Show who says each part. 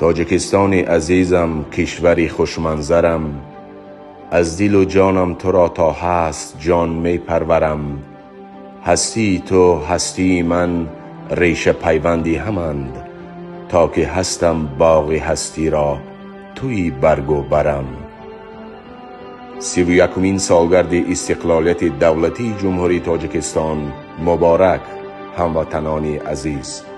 Speaker 1: تاجکستان عزیزم کشوری خوشمنظرم. از دل و جانم تو را تا هست جان می پرورم. هستی تو هستی من ریشه پیوندی همند. تا که هستم باغ هستی را توی برگ و برم. سی و یکمین سالگرد استقلالیت دولتی جمهوری تاجکستان مبارک هموطنان عزیز.